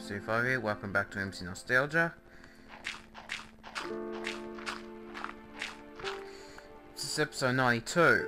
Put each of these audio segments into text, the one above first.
MC5 here, welcome back to MC Nostalgia. This is episode 92.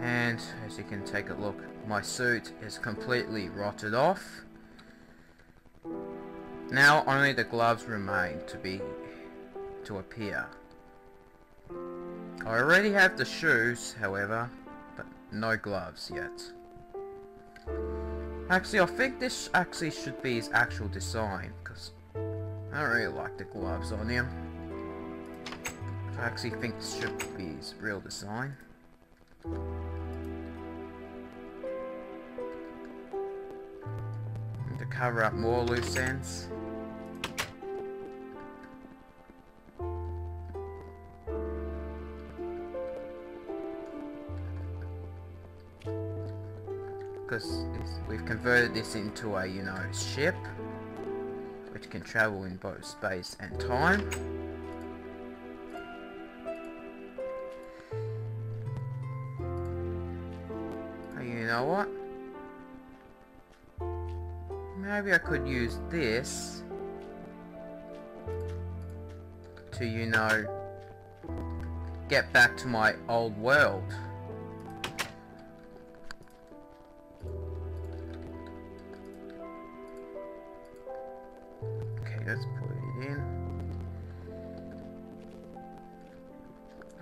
And as you can take a look, my suit is completely rotted off. Now only the gloves remain to be to appear. I already have the shoes, however, but no gloves yet. Actually, I think this actually should be his actual design, because I don't really like the gloves on him. I actually think this should be his real design. To cover up more loose ends. This into a, you know, ship which can travel in both space and time. You know what? Maybe I could use this to, you know, get back to my old world.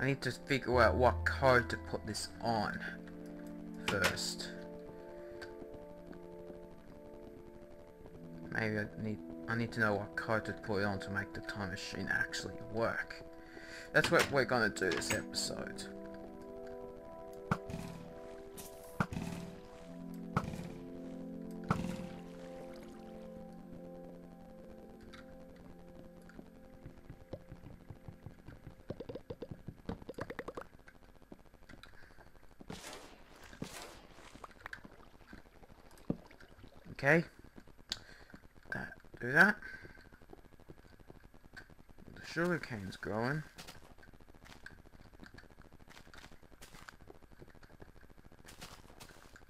I need to figure out what code to put this on first. Maybe I need I need to know what code to put on to make the time machine actually work. That's what we're gonna do this episode. The sugar cane's growing.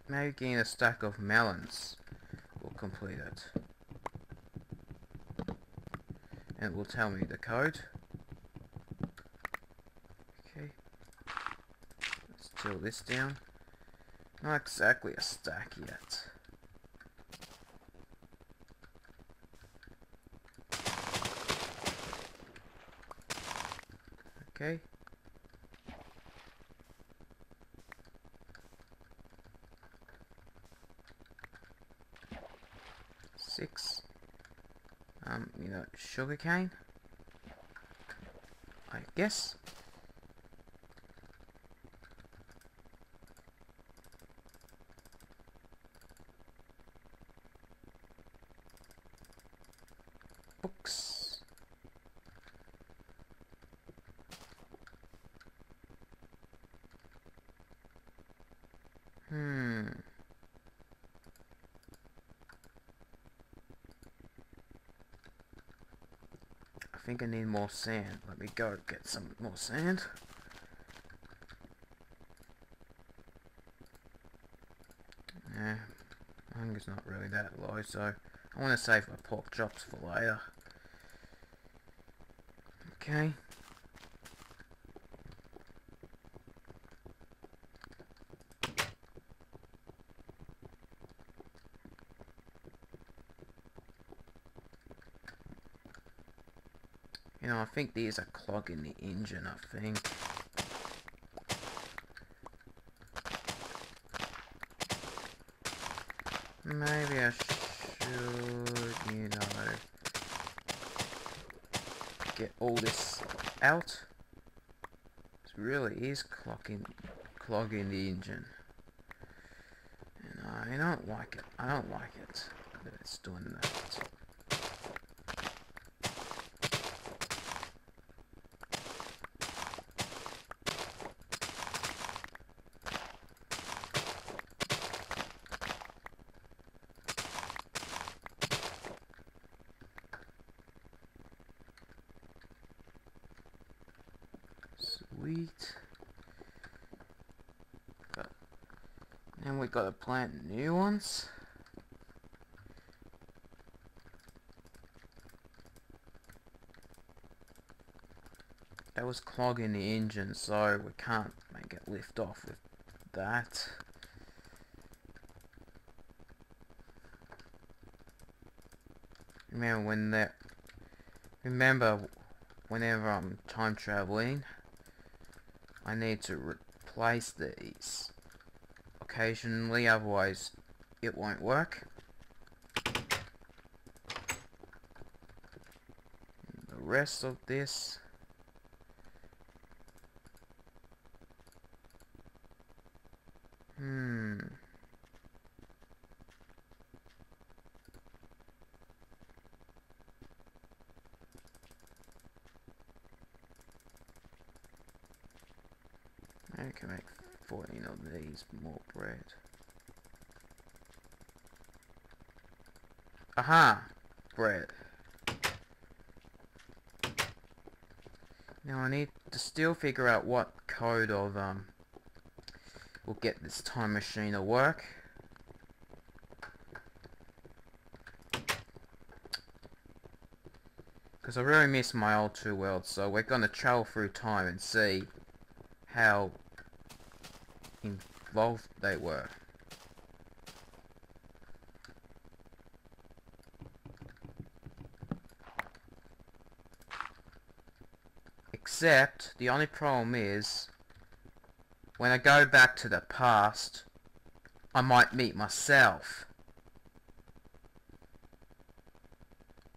Maybe getting a stack of melons We'll complete it. And it will tell me the code. Okay. Let's till this down. Not exactly a stack yet. Okay. Six. Um, you know, sugar cane. I guess. Books. Hmm. I think I need more sand. Let me go get some more sand. Yeah, hunger's not really that low, so I want to save my pork chops for later. Okay. You know, I think these are clogging the engine, I think. Maybe I should, you know, get all this out. It really is clogging, clogging the engine. And I don't like it. I don't like it that it's doing that. Sweet. And we gotta plant new ones. That was clogging the engine, so we can't make it lift off with that. Remember when that? Remember whenever I'm time traveling, I need to replace these. Occasionally otherwise it won't work. The rest of this I can make 14 of these more bread. Aha! Bread. Now I need to still figure out what code of um will get this time machine to work. Because I really miss my old two worlds, so we're gonna travel through time and see how involved they were. Except, the only problem is, when I go back to the past, I might meet myself.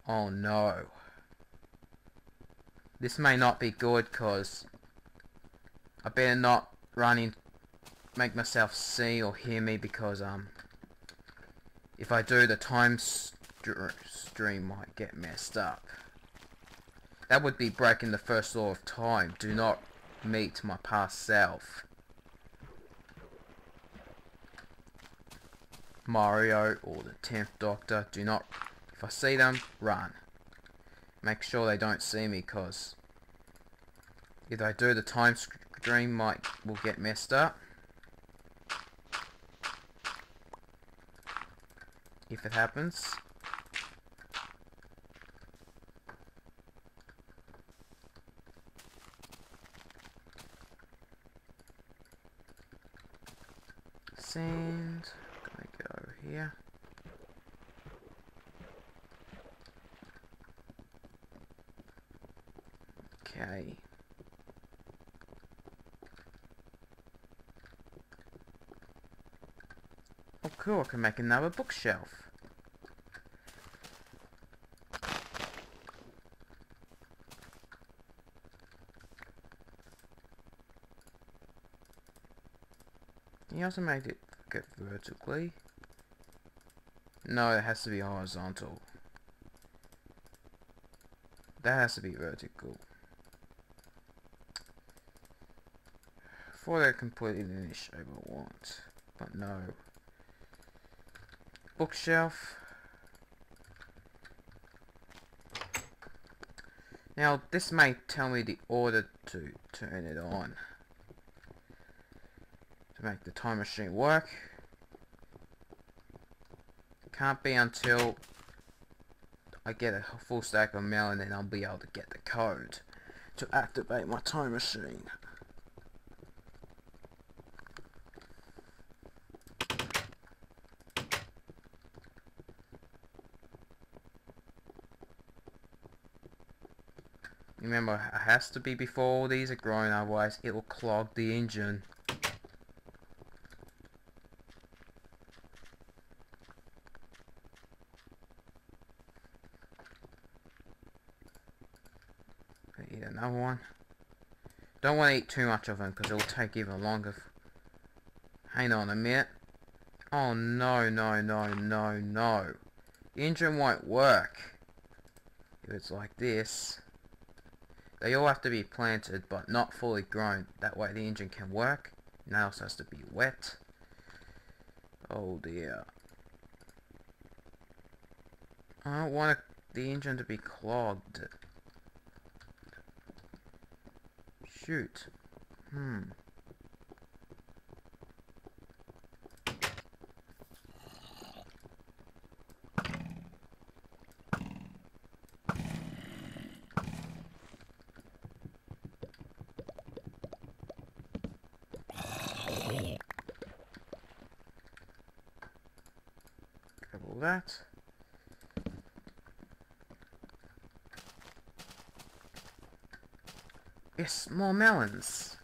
Oh no. This may not be good because I better not run in make myself see or hear me because um if I do the time stream might get messed up. That would be breaking the first law of time. Do not meet my past self. Mario or the 10th Doctor, do not, if I see them, run. Make sure they don't see me because if I do the time stream might will get messed up. If it happens. Sand, gonna go here. Okay. Oh cool, I can make another bookshelf. He also made it get vertically. No, it has to be horizontal. That has to be vertical. For that completely in any shape I want. But no. Bookshelf. Now, this may tell me the order to turn it on to make the time machine work. Can't be until I get a full stack of mail and then I'll be able to get the code to activate my time machine. Remember, it has to be before all these are grown, otherwise it will clog the engine. eat another one. Don't want to eat too much of them because it'll take even longer. Hang on a minute. Oh no, no, no, no, no. The engine won't work. If it's like this. They all have to be planted but not fully grown. That way the engine can work. Nails has to be wet. Oh dear. I don't want the engine to be clogged. Shoot. Hmm. all that. Yes, more melons.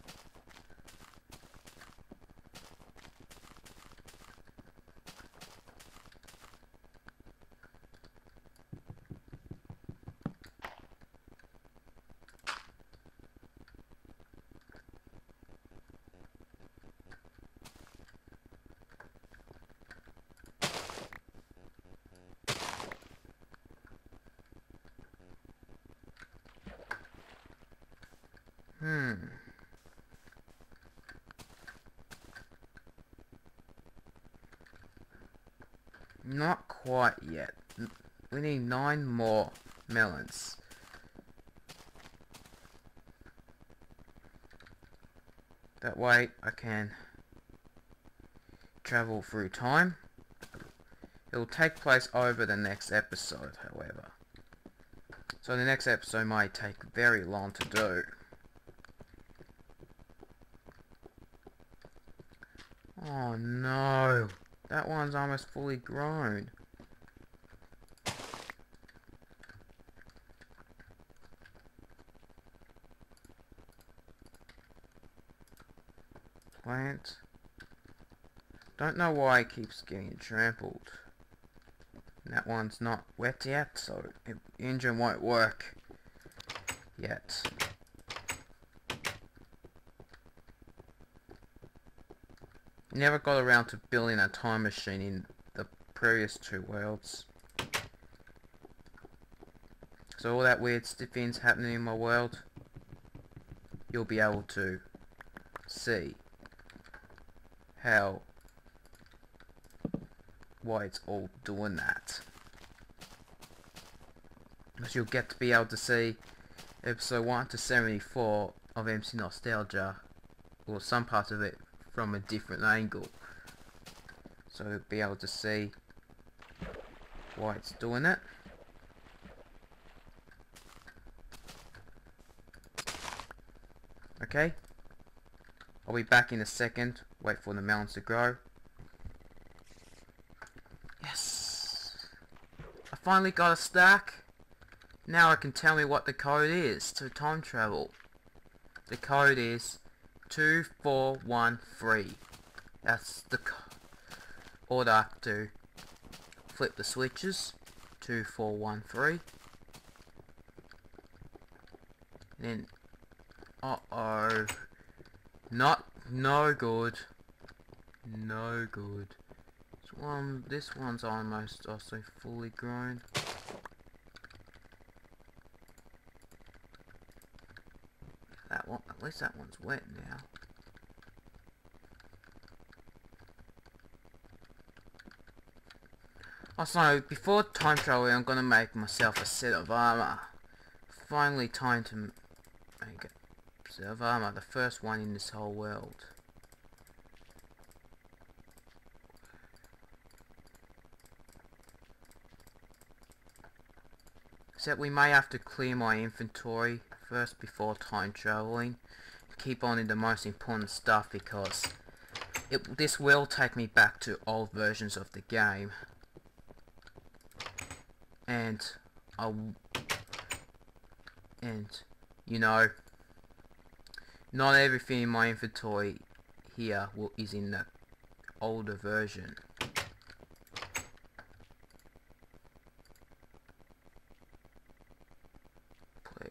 Not quite yet. We need nine more melons. That way I can travel through time. It will take place over the next episode, however. So the next episode might take very long to do. Oh no, that one's almost fully grown. Plant. Don't know why it keeps getting trampled. that one's not wet yet, so the engine won't work yet. Never got around to building a time machine in the previous two worlds. So all that weird things happening in my world, you'll be able to see how why it's all doing that. Because you'll get to be able to see episode 1 to 74 of MC Nostalgia, or some parts of it from a different angle. So you'll be able to see why it's doing it. Okay. I'll be back in a second. Wait for the melons to grow. Yes! I finally got a stack. Now I can tell me what the code is to time travel. The code is 2413. That's the order to flip the switches. 2413. Then, uh-oh. Not, no good. No good. This one, this one's almost also fully grown. At least that one's wet now. Oh, also, before time travel, I'm gonna make myself a set of armor. Finally time to make a set of armor, the first one in this whole world. Except we may have to clear my inventory first before time traveling. Keep on in the most important stuff because it, this will take me back to old versions of the game. And I'll and you know not everything in my inventory here will, is in the older version.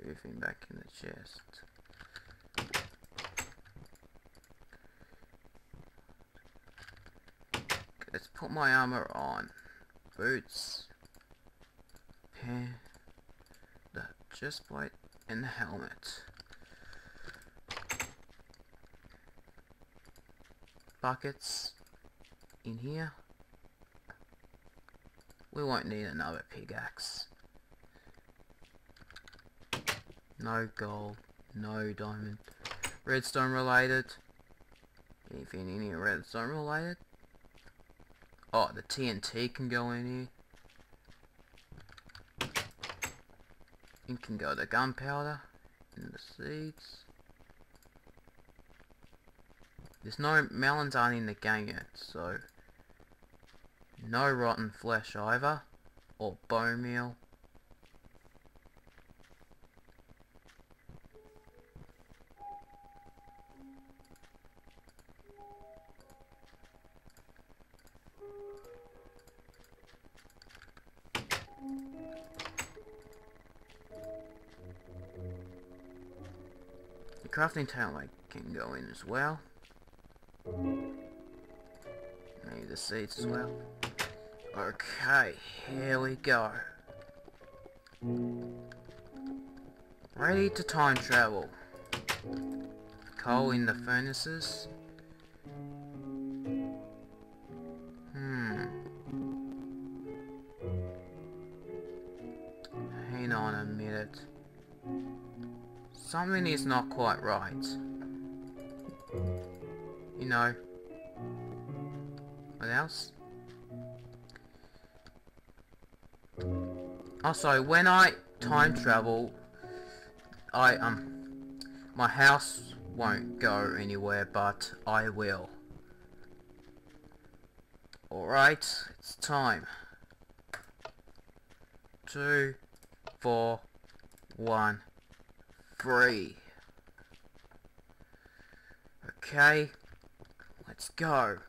everything back in the chest. Let's put my armor on. Boots. Pen. The chest plate and the helmet. Buckets in here. We won't need another pickaxe. No gold. No diamond. Redstone related. Anything any redstone related? Oh, the TNT can go in here. It can go the gunpowder and the seeds. There's no melons aren't in the game yet, so No rotten flesh either. Or bone meal. Crafting table I can go in as well. Maybe the seeds as well. Okay, here we go. Ready to time travel. Coal in the furnaces. Hmm. Hang on a minute. Something is not quite right. You know. What else? Also, when I time travel, I, um, my house won't go anywhere, but I will. Alright, it's time. Two, four, one, three. Okay, let's go.